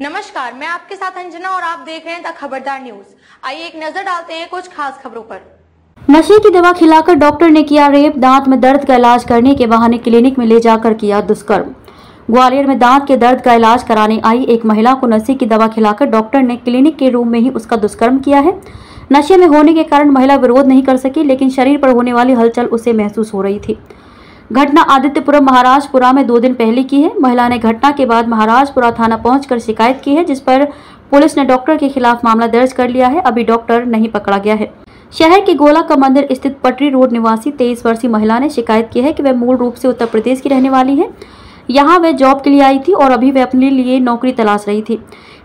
नमस्कार, मैं आपके साथ अंजना और आप देख रहे हैं द खबरदार न्यूज़। आइए एक नज़र डालते हैं कुछ खास खबरों पर। नशे की दवा खिलाकर डॉक्टर ने किया रेप, दांत में दर्द का इलाज करने के बहाने क्लिनिक में ले जाकर किया दुष्कर्म। ग्वालियर में दांत के दर्द का इलाज कराने आई एक महिला को नशे की दवा खिलाकर डॉक्टर ने क्लिनिक के रूम में ही उसका दुष्कर्म किया है। नशे में होने के कारण महिला विरोध नहीं कर सकी, लेकिन शरीर पर होने वाली हलचल उसे महसूस हो रही थी। घटना आदित्यपुरम महाराजपुरा में दो दिन पहले की है। महिला ने घटना के बाद महाराजपुरा थाना पहुंचकर शिकायत की है, जिस पर पुलिस ने डॉक्टर के खिलाफ मामला दर्ज कर लिया है। अभी डॉक्टर नहीं पकड़ा गया है। शहर के गोला का मंदिर स्थित पटरी रोड निवासी तेईस वर्षीय महिला ने शिकायत की है कि वह मूल रूप से उत्तर प्रदेश की रहने वाली है। यहाँ वह जॉब के लिए आई थी और अभी वह अपने लिए नौकरी तलाश रही थी।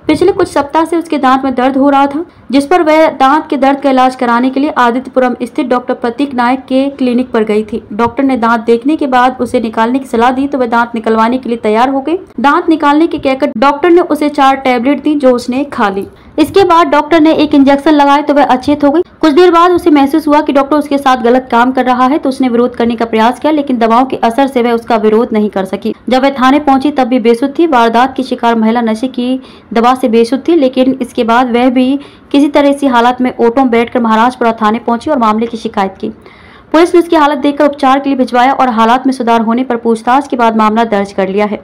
पिछले कुछ सप्ताह से उसके दांत में दर्द हो रहा था, जिस पर वह दांत के दर्द का इलाज कराने के लिए आदित्यपुरम स्थित डॉक्टर प्रतीक नायक के क्लिनिक पर गई थी। डॉक्टर ने दांत देखने के बाद उसे निकालने की सलाह दी तो वह दांत निकलवाने के लिए तैयार हो गई। दांत निकालने के कहकर डॉक्टर ने उसे चार टैबलेट दी, जो उसने खा ली। इसके बाद डॉक्टर ने एक इंजेक्शन लगाया तो वह अचेत हो गई। कुछ देर बाद उसे महसूस हुआ कि डॉक्टर उसके साथ गलत काम कर रहा है तो उसने विरोध करने का प्रयास किया, लेकिन दवाओं के असर से वह उसका विरोध नहीं कर सकी। जब वह थाने पहुँची, तब भी बेसुध थी। वारदात की शिकार महिला नशे की दवा से बेसुध थी, लेकिन इसके बाद वह भी किसी तरह इसी हालत में ऑटो में बैठकर महाराजपुरा थाने पहुँची और मामले की शिकायत की। पुलिस ने उसकी हालत देखकर उपचार के लिए भिजवाया और हालात में सुधार होने पर पूछताछ के बाद मामला दर्ज कर लिया है।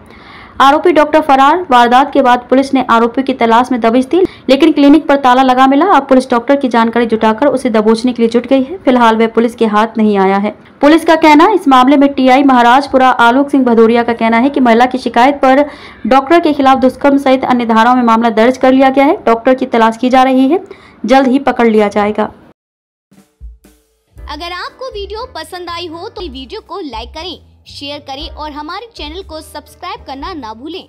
आरोपी डॉक्टर फरार। वारदात के बाद पुलिस ने आरोपी की तलाश में दबिश दी, लेकिन क्लिनिक पर ताला लगा मिला। अब पुलिस डॉक्टर की जानकारी जुटाकर उसे दबोचने के लिए जुट गई है। फ़िलहाल वह पुलिस के हाथ नहीं आया है। पुलिस का कहना, इस मामले में टीआई महाराजपुरा आलोक सिंह भदौरिया का कहना है कि महिला की शिकायत पर डॉक्टर के खिलाफ दुष्कर्म सहित अन्य धाराओं में मामला दर्ज कर लिया गया है। डॉक्टर की तलाश की जा रही है। जल्द ही पकड़ लिया जाएगा। अगर आपको वीडियो पसंद आई हो तो वीडियो को लाइक करें शेयर करें और हमारे चैनल को सब्सक्राइब करना ना भूलें।